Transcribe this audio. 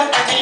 santa